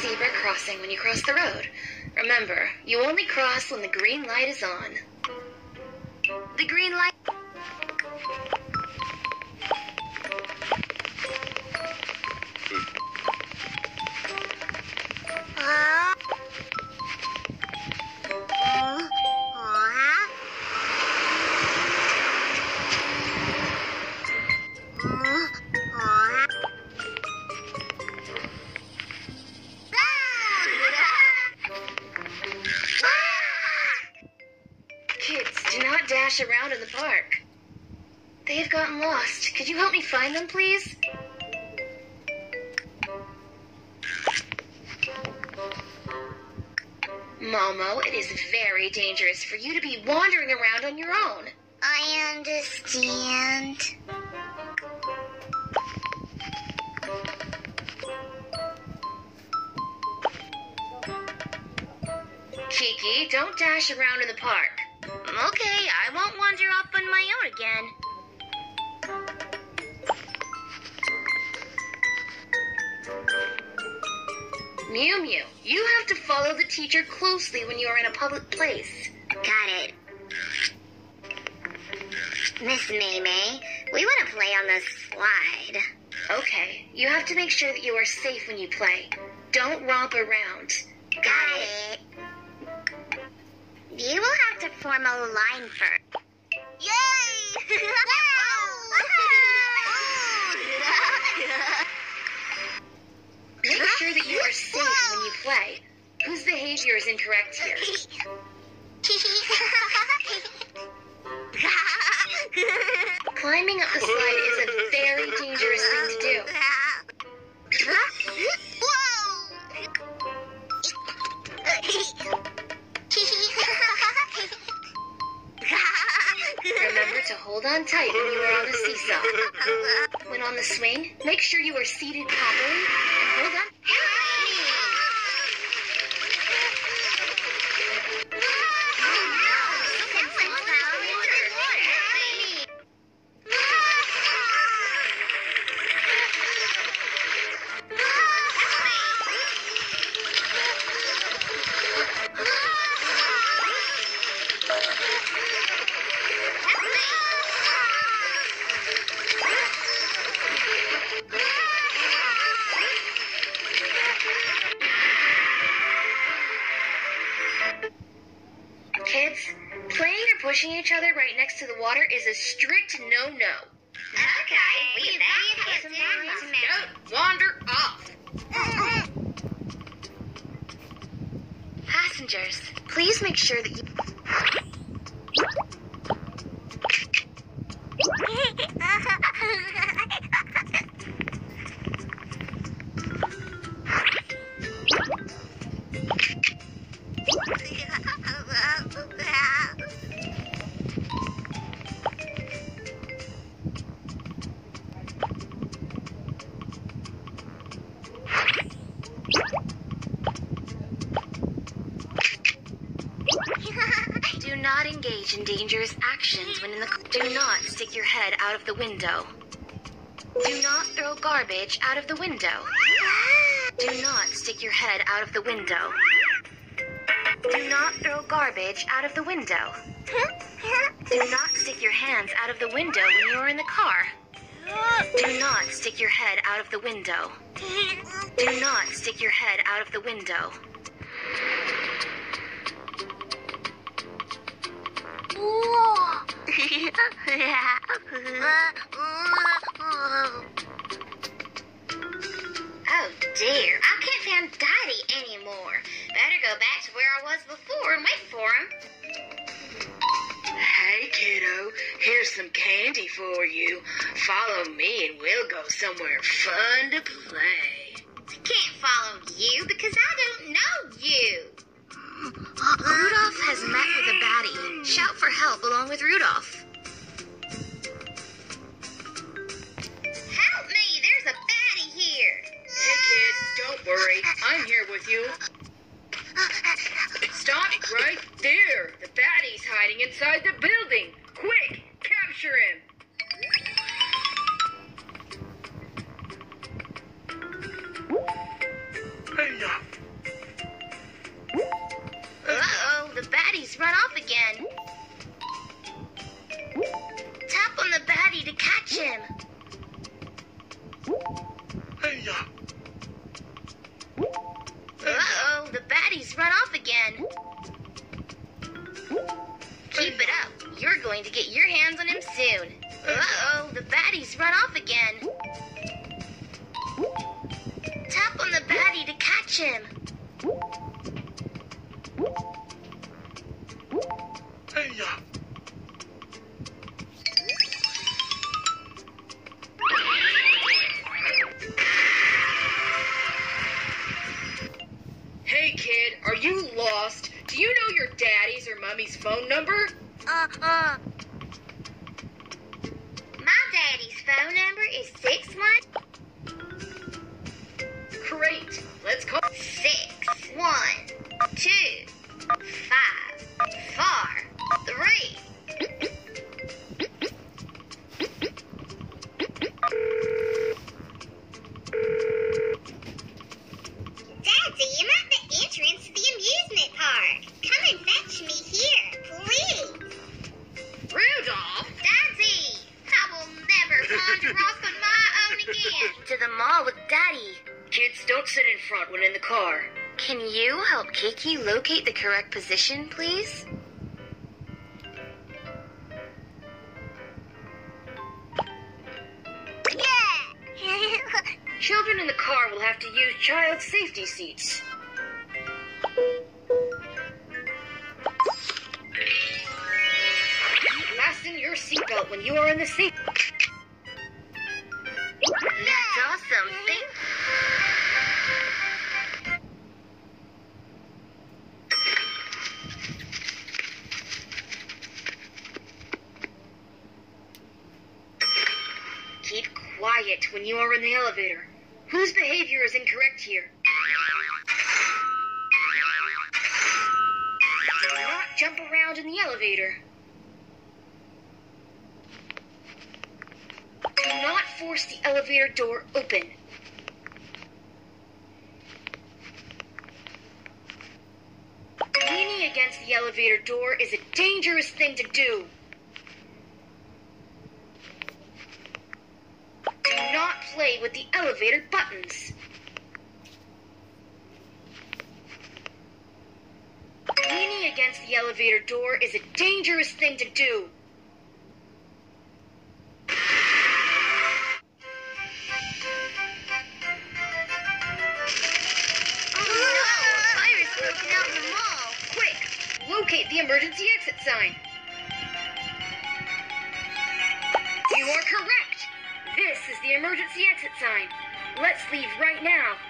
zebra crossing when you cross the road. Remember, you only cross when the green light is on. The green light. They have gotten lost. Could you help me find them, please? Momo, it is very dangerous for you to be wandering around on your own. I understand. Kiki, don't dash around in the park. Okay, I won't wander off on my own again. Miu Miu, you have to follow the teacher closely when you are in a public place. Got it. Miss May May, we want to play on the slide. Okay, you have to make sure that you are safe when you play. Don't romp around. Got it. You will have to form a line first. Yay! play. Whose behavior is incorrect here? Climbing up the slide is a very dangerous thing to do. Remember to hold on tight when you are on the seesaw. When on the swing, make sure you are seated properly and hold on. Kids, playing or pushing each other right next to the water is a strict no-no. Okay, we that Don't wander off. Mm-hmm. Passengers, please make sure that you. Engage in dangerous actions when in the. Car do not stick your head out of the window. Do not throw garbage out of the window. Do not stick your head out of the window. Do not throw garbage out of the window. Do not stick your hands out of the window when you are in the car. Do not stick your head out of the window. Do not stick your head out of the window. Oh dear, I can't find Daddy anymore. Better go back to where I was before and wait for him. Hey, kiddo, here's some candy for you. Follow me and we'll go somewhere fun to play. I'm here with you. Stop right there. The baddie's hiding inside the building. Quick, capture him. Uh-oh, again. Keep it up. You're going to get your hands on him soon. Uh-oh, the baddie's run off again. Tap on the baddie to catch him. Hey mommy's phone number? Uh-uh. My daddy's phone number is 61... Great. Let's call... 6, never on my own again. To the mall with Daddy. Kids, don't sit in front when in the car. Can you help Kiki locate the correct position, please? Yeah. Children in the car will have to use child safety seats. Fasten your seatbelt when you are in the seat. That's awesome. Thank Keep quiet when you are in the elevator. Whose behavior is incorrect here? Do not jump around in the elevator. Do not force the elevator door open. Leaning against the elevator door is a dangerous thing to do. Do not play with the elevator buttons. Leaning against the elevator door is a dangerous thing to do. Broken out in the mall. Quick, locate the emergency exit sign. You are correct. This is the emergency exit sign. Let's leave right now.